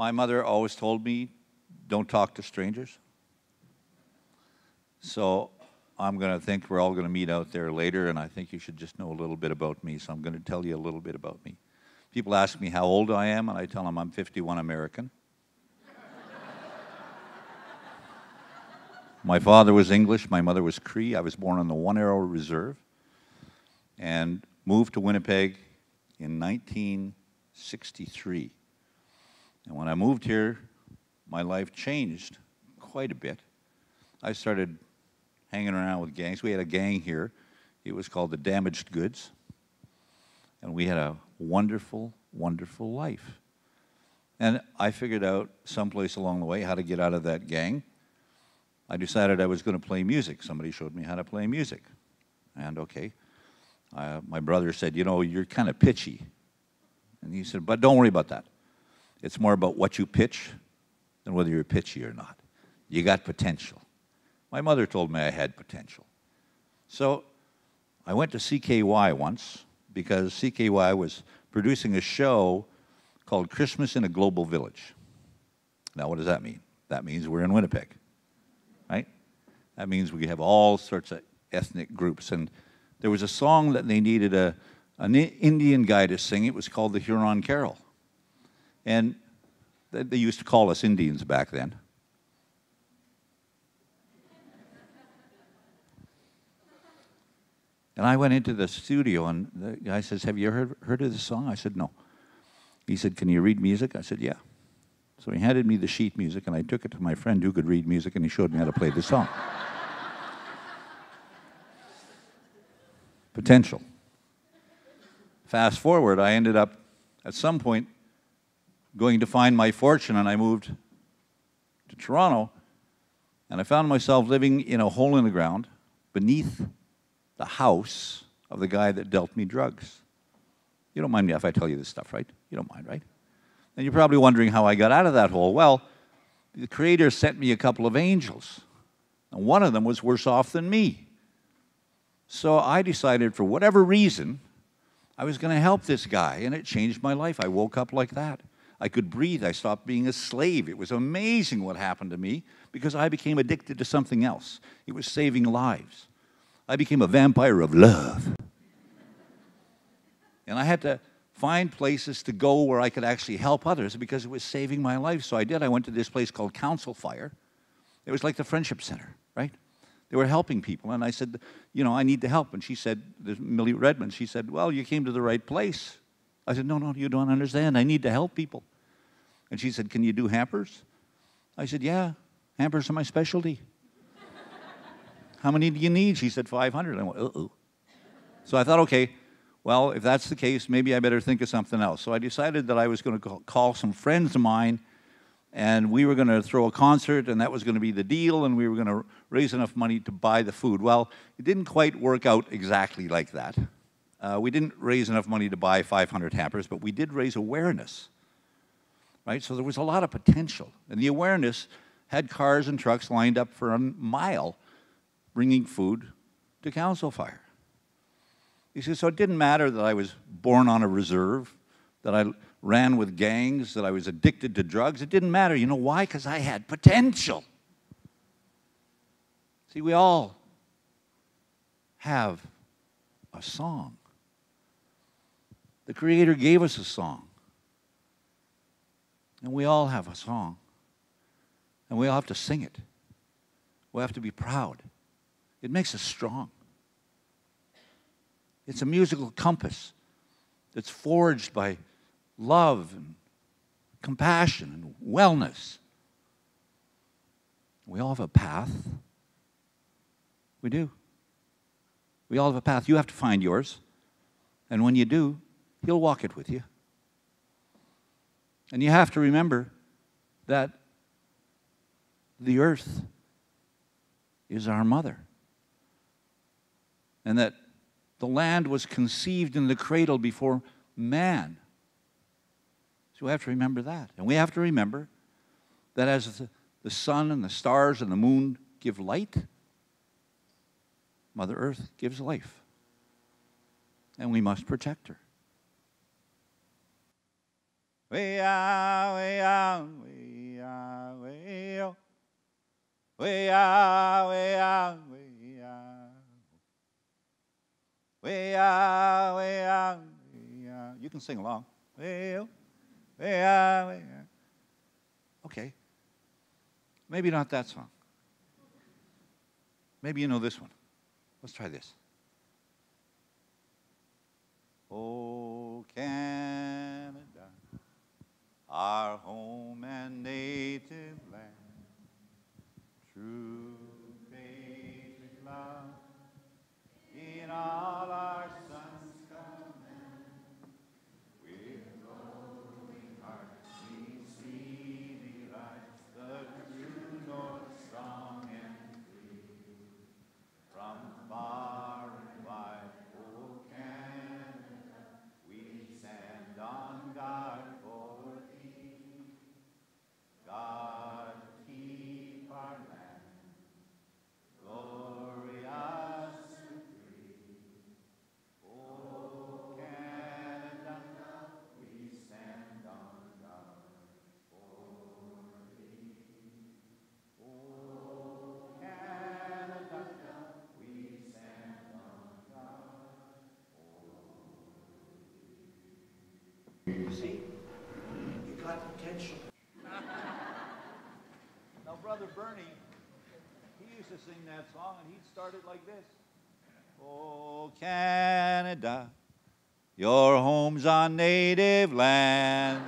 my mother always told me, don't talk to strangers. So I'm going to think we're all going to meet out there later, and I think you should just know a little bit about me. So I'm going to tell you a little bit about me. People ask me how old I am, and I tell them I'm 51 American. my father was English, my mother was Cree. I was born on the One Arrow Reserve and moved to Winnipeg in 1963. And when I moved here, my life changed quite a bit. I started hanging around with gangs. We had a gang here. It was called the Damaged Goods. And we had a wonderful, wonderful life. And I figured out someplace along the way how to get out of that gang. I decided I was going to play music. Somebody showed me how to play music. And okay, uh, my brother said, You know, you're kind of pitchy. And he said, But don't worry about that. It's more about what you pitch than whether you're pitchy or not. You got potential. My mother told me I had potential. So I went to CKY once because CKY was producing a show called Christmas in a Global Village. Now, what does that mean? That means we're in Winnipeg, right? That means we have all sorts of ethnic groups. And there was a song that they needed a, an Indian guy to sing. It was called the Huron Carol. And they used to call us Indians back then. And I went into the studio, and the guy says, Have you heard, heard of this song? I said, No. He said, Can you read music? I said, Yeah. So he handed me the sheet music, and I took it to my friend who could read music, and he showed me how to play the song. Potential. Fast forward, I ended up at some point going to find my fortune, and I moved to Toronto, and I found myself living in a hole in the ground beneath the house of the guy that dealt me drugs. You don't mind me if I tell you this stuff, right? You don't mind, right? And you're probably wondering how I got out of that hole. Well, the Creator sent me a couple of angels, and one of them was worse off than me. So I decided, for whatever reason, I was going to help this guy, and it changed my life. I woke up like that. I could breathe. I stopped being a slave. It was amazing what happened to me because I became addicted to something else. It was saving lives. I became a vampire of love. And I had to find places to go where I could actually help others because it was saving my life. So I did. I went to this place called Council Fire. It was like the Friendship Center, right? They were helping people. And I said, you know, I need the help. And she said, Millie Redmond, she said, well, you came to the right place. I said, no, no, you don't understand. I need to help people. And she said, Can you do hampers? I said, Yeah, hampers are my specialty. How many do you need? She said, 500. I went, Uh oh. So I thought, okay, well, if that's the case, maybe I better think of something else. So I decided that I was going to call some friends of mine and we were going to throw a concert, and that was going to be the deal, and we were going to raise enough money to buy the food. Well, it didn't quite work out exactly like that. Uh, we didn't raise enough money to buy 500 hampers, but we did raise awareness right? So there was a lot of potential. And the awareness had cars and trucks lined up for a mile bringing food to Council Fire. He says, so it didn't matter that I was born on a reserve, that I ran with gangs, that I was addicted to drugs. It didn't matter. You know why? Because I had potential. See, we all have a song. The Creator gave us a song. And we all have a song. And we all have to sing it. We have to be proud. It makes us strong. It's a musical compass that's forged by love and compassion and wellness. We all have a path. We do. We all have a path. You have to find yours. And when you do, He'll walk it with you. And you have to remember that the earth is our mother. And that the land was conceived in the cradle before man. So we have to remember that. And we have to remember that as the, sun and the stars and the moon give light, Mother Earth gives life. And we must protect her. Way out, way out, way out, way out. Way out, way out, way out. Way out, way out, way out. You can sing along. Way out, way out, way out. Okay. Maybe not that song. Maybe you know this one. Let's try this. Oh, Canada, our home and native land, You see, you got potential. Now, Brother Bernie, he used to sing that song, and he'd start it like this Oh, Canada, your home's on native land.